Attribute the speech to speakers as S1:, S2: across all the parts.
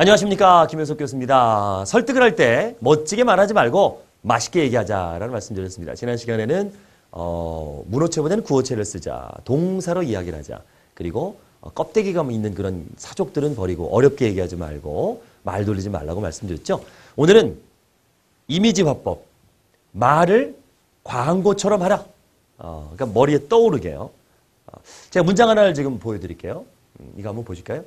S1: 안녕하십니까 김현석 교수입니다. 설득을 할 때 멋지게 말하지 말고 맛있게 얘기하자라는 말씀드렸습니다. 지난 시간에는 어, 문어체보다는 구어체를 쓰자, 동사로 이야기를 하자, 그리고 어, 껍데기가 있는 그런 사족들은 버리고 어렵게 얘기하지 말고 말 돌리지 말라고 말씀드렸죠. 오늘은 이미지 화법, 말을 광고처럼 하라. 어, 그러니까 머리에 떠오르게요. 어, 제가 문장 하나를 지금 보여드릴게요. 음, 이거 한번 보실까요?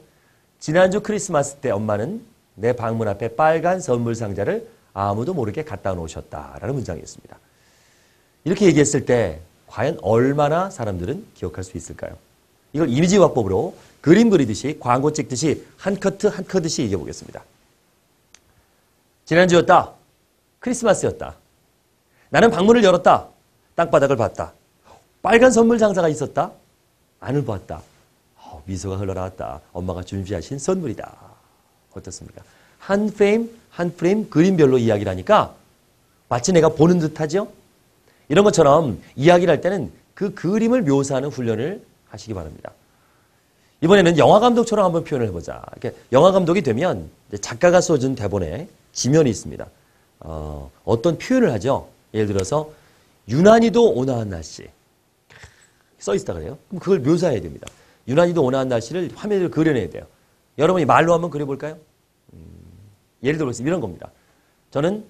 S1: 지난주 크리스마스 때 엄마는 내 방문 앞에 빨간 선물 상자를 아무도 모르게 갖다 놓으셨다라는 문장이 있습니다. 이렇게 얘기했을 때 과연 얼마나 사람들은 기억할 수 있을까요? 이걸 이미지 화법으로 그림 그리듯이 광고 찍듯이 한 커트 한 커트씩 얘기해 보겠습니다. 지난주였다. 크리스마스였다. 나는 방문을 열었다. 땅바닥을 봤다. 빨간 선물 장사가 있었다. 안을 보았다. 어, 미소가 흘러나왔다. 엄마가 준비하신 선물이다. 어떻습니까? 한 프레임 한 프레임 그림별로 이야기를 하니까 마치 내가 보는 듯하죠? 이런 것처럼 이야기를 할 때는 그 그림을 묘사하는 훈련을 하시기 바랍니다. 이번에는 영화 감독처럼 한번 표현을 해보자. 영화 감독이 되면 작가가 써준 대본에 지면이 있습니다. 어, 어떤 표현을 하죠. 예를 들어서 유난히도 온화한 날씨 써 있다 그래요. 그럼 그걸 묘사해야 됩니다. 유난히도 온화한 날씨를 화면으로 그려내야 돼요. 여러분이 말로 한번 그려볼까요? 음, 예를 들어 이런 겁니다. 저는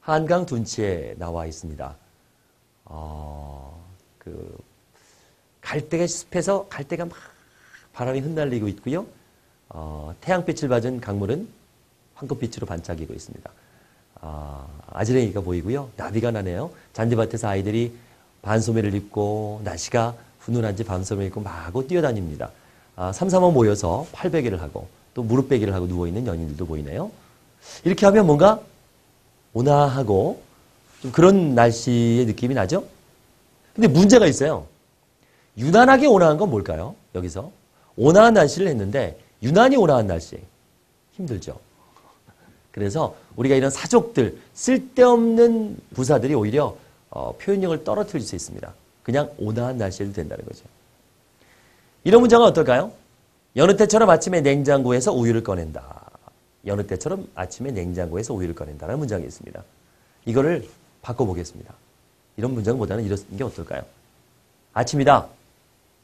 S1: 한강 둔치에 나와 있습니다. 어, 그 갈대가 숲에서 갈대가 막 바람이 흩날리고 있고요. 어, 태양빛을 받은 강물은 황금빛으로 반짝이고 있습니다. 아, 아지랭이가 보이고요. 나비가 나네요. 잔디밭에서 아이들이 반소매를 입고 날씨가 훈훈한지 밤소매 입고 마구 뛰어다닙니다. 아, 삼삼오 모여서 팔베개를 하고 또 무릎베개를 하고 누워있는 연인들도 보이네요. 이렇게 하면 뭔가 온화하고 좀 그런 날씨의 느낌이 나죠? 근데 문제가 있어요. 유난하게 온화한 건 뭘까요? 여기서. 온화한 날씨를 했는데 유난히 온화한 날씨. 힘들죠. 그래서 우리가 이런 사족들, 쓸데없는 부사들이 오히려 어, 표현력을 떨어뜨릴 수 있습니다. 그냥 온화한 날씨에도 된다는 거죠. 이런 문장은 어떨까요? 여느 때처럼 아침에 냉장고에서 우유를 꺼낸다. 여느 때처럼 아침에 냉장고에서 우유를 꺼낸다는 문장이 있습니다. 이거를 바꿔보겠습니다. 이런 문장보다는 이런 게 어떨까요? 아침이다.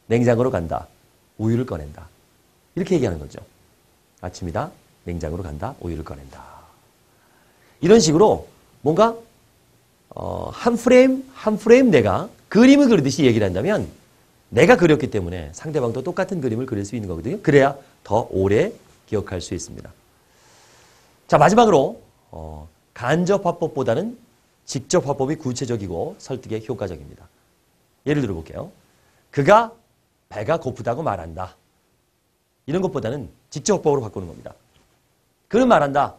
S1: 냉장고로 간다. 우유를 꺼낸다. 이렇게 얘기하는 거죠. 아침이다. 냉장고로 간다. 우유를 꺼낸다. 이런 식으로 뭔가 어, 한 프레임 한 프레임 내가 그림을 그리듯이 얘기를 한다면 내가 그렸기 때문에 상대방도 똑같은 그림을 그릴 수 있는 거거든요. 그래야 더 오래 기억할 수 있습니다. 자 마지막으로 어, 간접 화법보다는 직접 화법이 구체적이고 설득에 효과적입니다. 예를 들어 볼게요. 그가 배가 고프다고 말한다. 이런 것보다는 직접 화법으로 바꾸는 겁니다. 그는 말한다.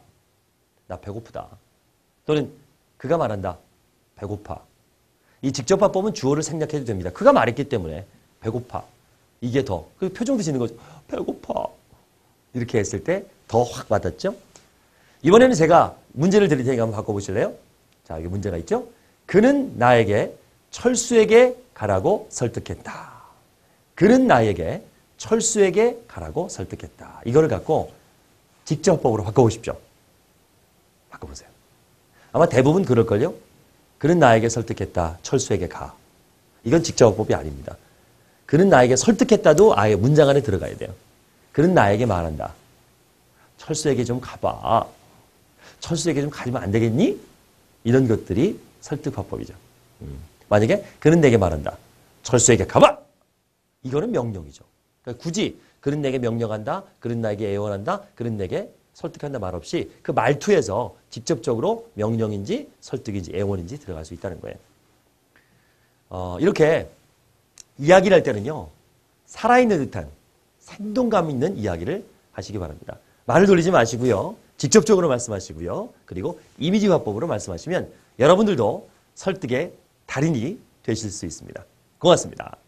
S1: 나 배고프다. 또는 그가 말한다. 배고파. 이 직접 화법은 주어를 생략해도 됩니다. 그가 말했기 때문에 배고파. 이게 더. 그 표정 드시는 거죠. 배고파. 이렇게 했을 때 더 확 와닿죠? 이번에는 제가 문제를 드릴 테니까 한번 바꿔보실래요? 자, 여기 문제가 있죠? 그는 나에게 철수에게 가라고 설득했다. 그는 나에게 철수에게 가라고 설득했다. 이거를 갖고 직접법으로 바꿔보십시오. 바꿔보세요. 아마 대부분 그럴걸요? 그는 나에게 설득했다. 철수에게 가. 이건 직접법이 아닙니다. 그는 나에게 설득했다도 아예 문장 안에 들어가야 돼요. 그는 나에게 말한다. 철수에게 좀 가봐. 철수에게 좀 가지면 안 되겠니? 이런 것들이 설득화법이죠. 음. 만약에 그는 내게 말한다. 철수에게 가봐! 이거는 명령이죠. 그러니까 굳이 그는 내게 명령한다. 그는 나에게 애원한다. 그는 내게 설득한다 말 없이 그 말투에서 직접적으로 명령인지 설득인지 애원인지 들어갈 수 있다는 거예요. 어, 이렇게 이야기를 할 때는요. 살아있는 듯한 생동감 있는 이야기를 하시기 바랍니다. 말을 돌리지 마시고요. 직접적으로 말씀하시고요. 그리고 이미지 화법으로 말씀하시면 여러분들도 설득의 달인이 되실 수 있습니다. 고맙습니다.